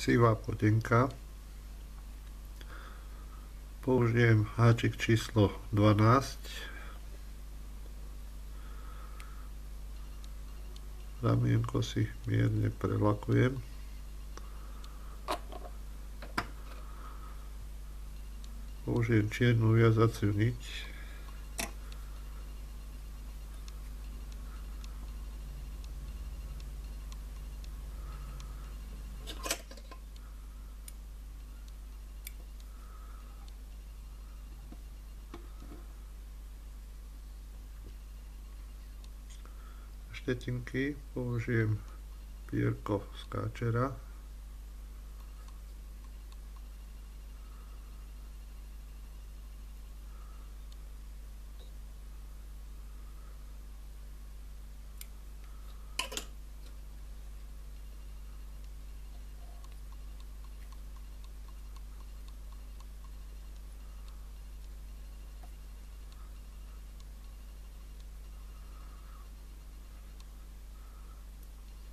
sivá podenka. Použijem háčik číslo 12. Ramienko si mierne prelakujem. Použijem čiernu viazaciu niť. Štetinky použijem pierko z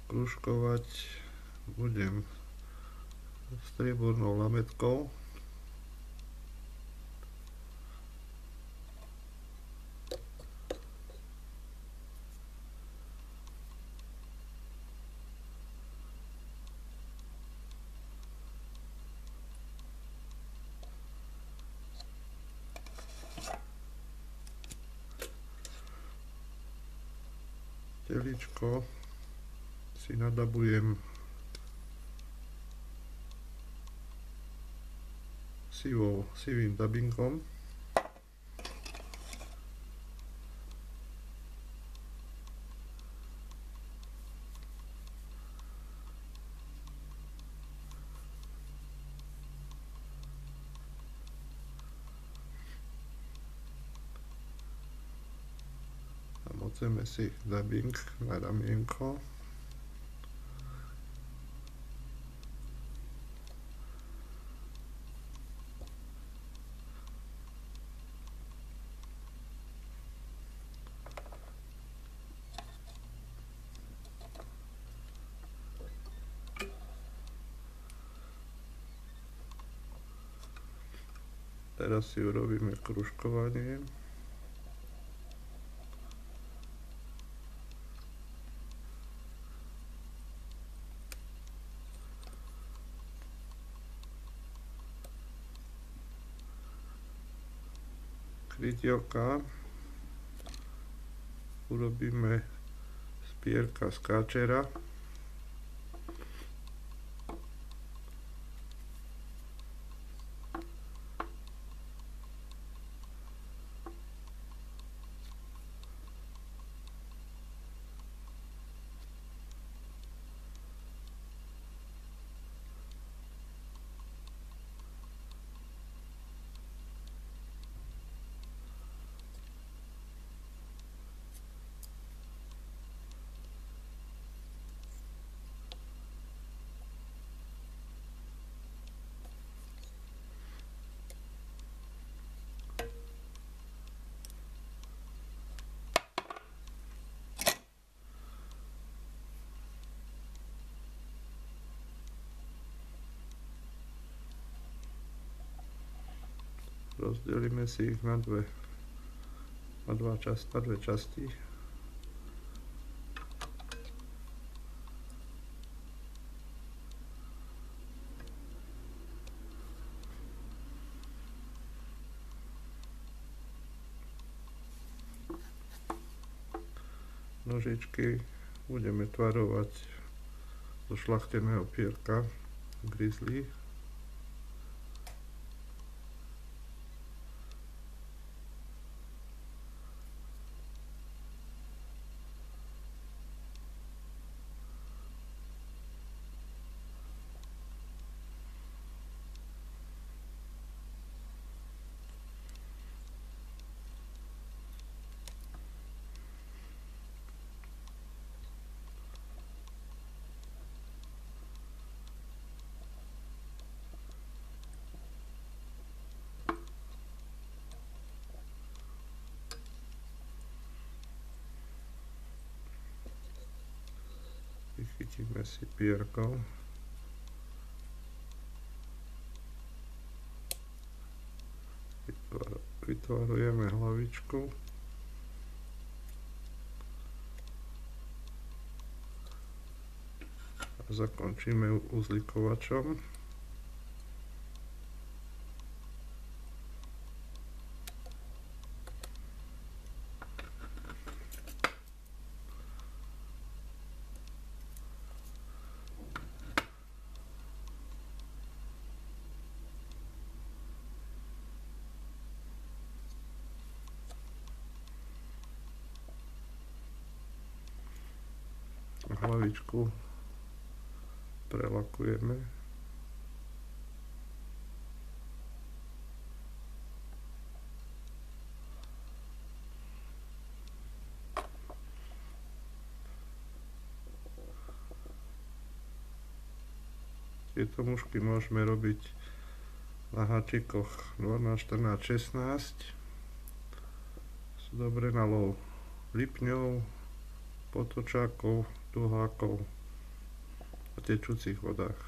kružkovať budem striebornou lametkou teličko si nadabujem sivou, sivým dabinkom. A moceme si dubbing na ramienko. Teraz si urobíme kružkovanie. krytielka urobíme z pierka z káčera rozdelíme si ich na dve, na dva časti, na dve časti. Nožičky budeme tvarovať zo šlachteného pierka grizzly takýchhle sipírkov. Vytvarujeme hlavičku. A zakončíme ju uzlikovačom. Hlavičku prelakujeme. Tieto mušky môžeme robiť na háčikoch 12, 14, 16. Sú dobre na lov lipňov, potočákov, duhákov a tečúcich vodách.